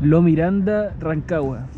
Lo Miranda, Rancagua.